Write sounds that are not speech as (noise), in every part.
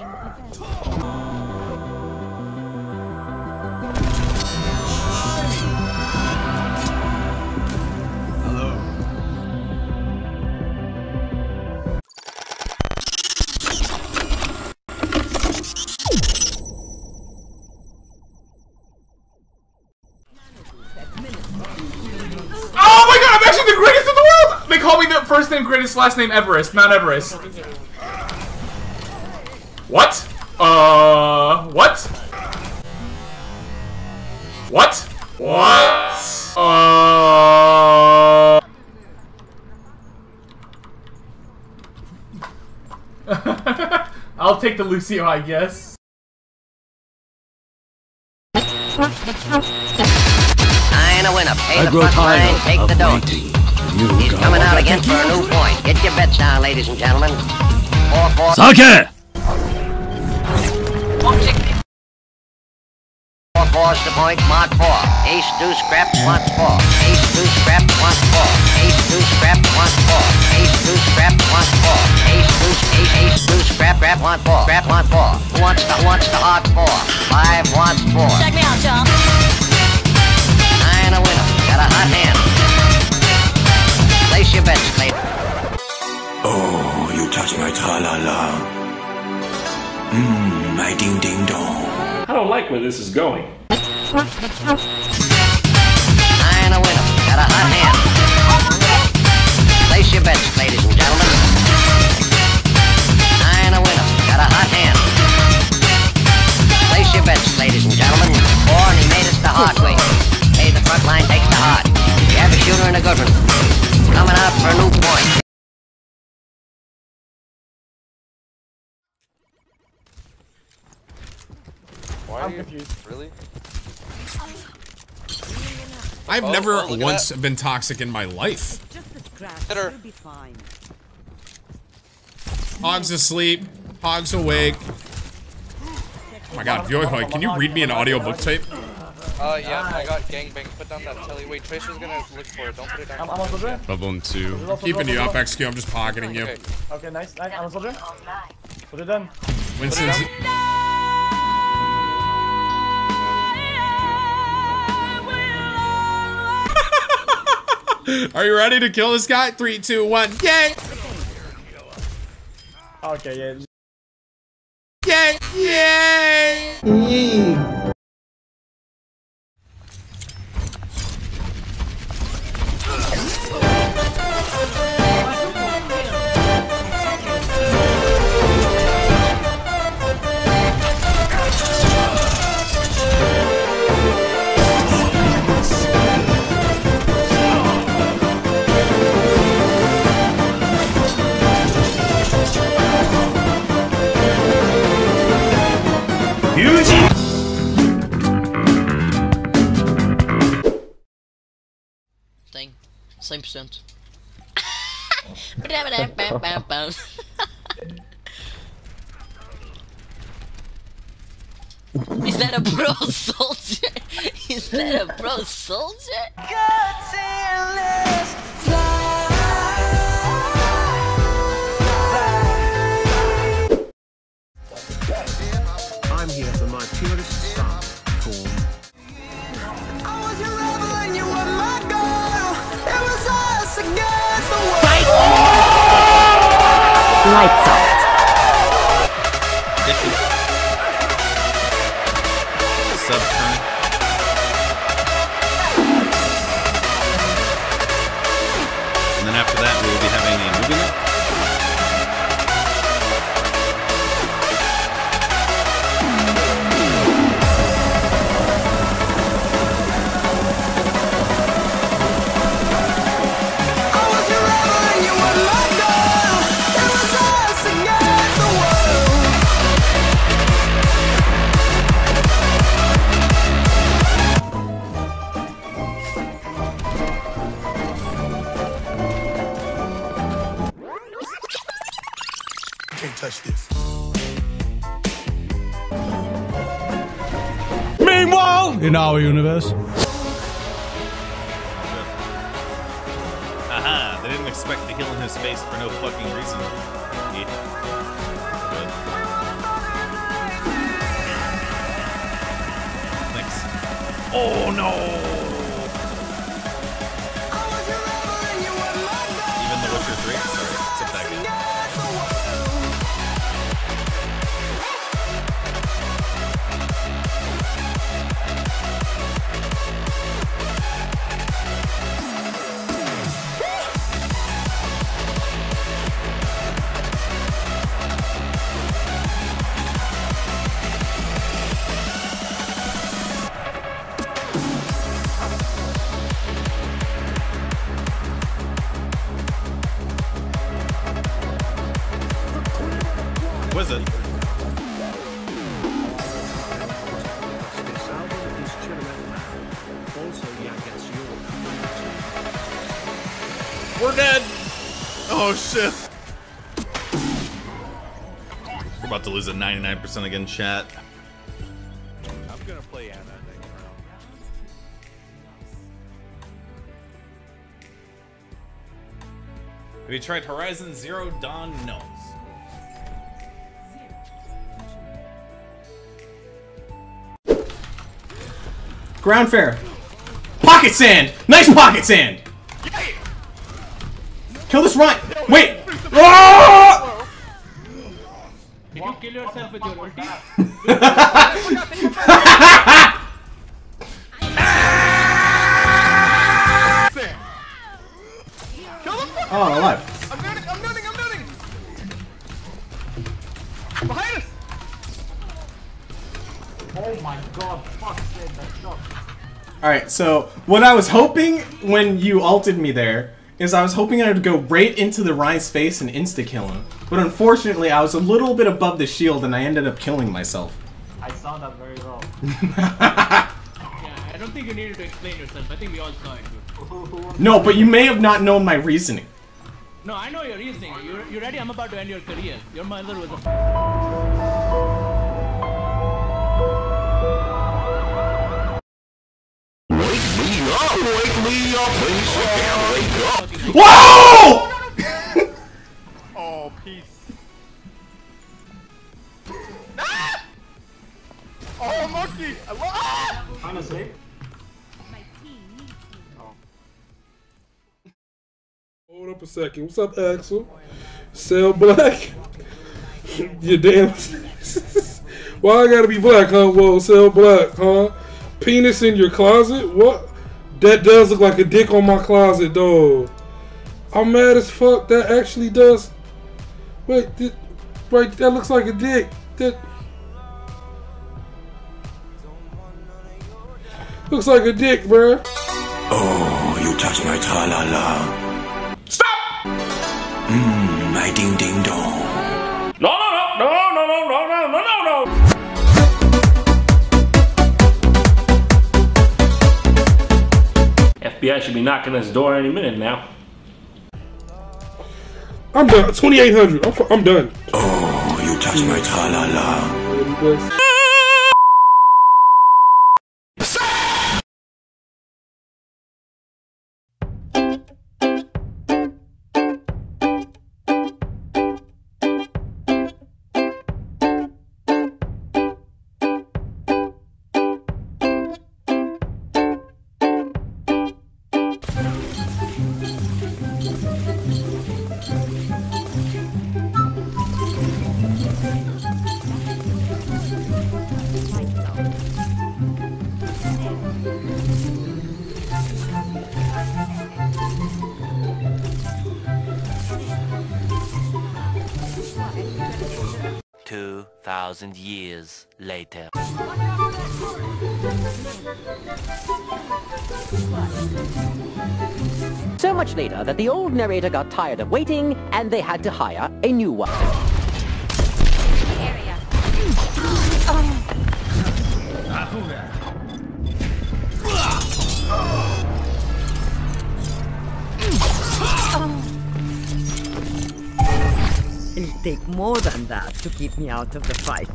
Oh my god, I'm actually the greatest in the world! They call me the first name greatest, last name Everest, Mount Everest. What? Uh, what? What? What? Uh... (laughs) I'll take the Lucio, I guess. I ain't a winner. Pay I the grow front line, tired take of the dough. waiting. He's coming out again for a new point. Get your bets down, ladies and gentlemen. Four, four, Sake! Four, four's the point. Mark four. Ace, deuce, scrap, wants four. Ace, deuce, scrap, wants four. Ace, deuce, scrap, wants four. Ace, deuce, scrap, wants four. Ace, deuce, ace, ace, deuce, scrap, scrap, want four. Scrap, want four. Who wants the, who wants the hard four? Five wants four. Check me out, y'all. I a winner. Got a hot hand. Place your bets, ladies. Oh, you touch my tra-la-la. Mmm, my ding-ding-dong. I don't like where this is going. (laughs) Why are you Really? I've Oh, never oh, once been toxic in my life. Hit her. Hog's asleep. Hog's awake. Oh my god, Vyoihoi, can you read me an audiobook tape? Uh, yeah, I got gangbang. Put down that telly. Wait, Tracer's gonna look for it. Don't put it down. I'm, I'm on soldier. Babon 2. Keeping you up, XQ, I'm just pocketing you. Okay. Okay, nice. nice. I'm on soldier. Put it done. Winston's. Are you ready to kill this guy? Three, two, one, yay! Okay, yeah. Yay! yeah. Yay! Thing. Same percent. Is that a pro soldier? Is that a pro soldier? Sub touch this. Meanwhile, in our universe. Aha, they didn't expect to heal in his face for no fucking reason. Yeah. Thanks. Oh no! We're dead! Oh shit! We're about to lose at 99% again, chat. I'm gonna play Ana next round. Have you tried Horizon Zero Dawn? No. Ground fair. Pocket sand! Nice pocket sand! Kill this run! Wait! Ah! Did you kill yourself with your ulti? Oh, I'm alive. I'm nooning, I'm nooning, I'm nooning! Behind us! Oh my god, fuck sake, that shot. Alright, so what I was hoping when you ulted me there is I was hoping I would go right into the Rein's face and insta-kill him. But unfortunately, I was a little bit above the shield and I ended up killing myself. I saw that very well. (laughs) Yeah, I don't think you needed to explain yourself. I think we all saw it. No, but you may have not known my reasoning. No, I know your reasoning. You you ready? I'm about to end your career. Your mother was a. Whoa! (laughs) Oh, peace. ah! Oh, monkey! I love ah! Honestly. Hold up a second. What's up, Axel? Cell black? (laughs) you damn. (laughs) Why I gotta be black, huh? Well, cell black, huh? Penis in your closet? What? That does look like a dick on my closet, though. I'm mad as fuck. That actually does. Wait, th- right? That looks like a dick. That looks like a dick, bruh. Oh, you touch my tra-la-la. Stop! Mmm, my ding-ding-dong. No, no, no, no, no, no, no, no, no, no! FBI should be knocking this door any minute now. I'm done. 2800. I'm, I'm done. Oh, you touched my ta-la-la. 2,000 years later. So much later that the old narrator got tired of waiting and they had to hire a new one. take more than that to keep me out of the fight.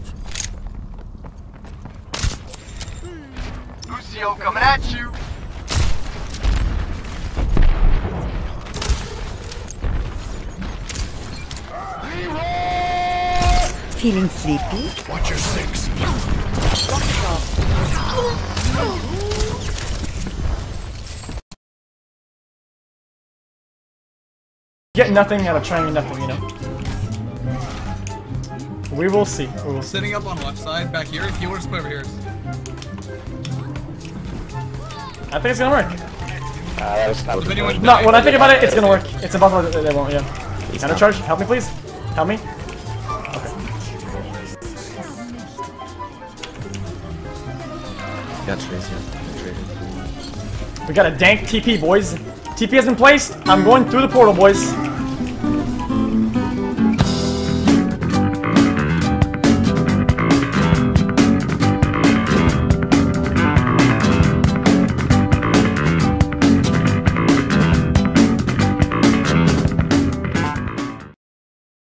Lucio coming at you! Feeling sleepy? Watch your six. Get nothing out of trying nothing, you know. We will see. We will see. Sitting up on left side, back here. If you were to split over here. I think it's gonna work. Uh, if anyone No, when I think about it, it's gonna work. It's impossible that they won't, yeah. Counter charge, help me please. Help me. Got Tracer. We got a dank TP, boys. TP has been placed. I'm going through the portal, boys.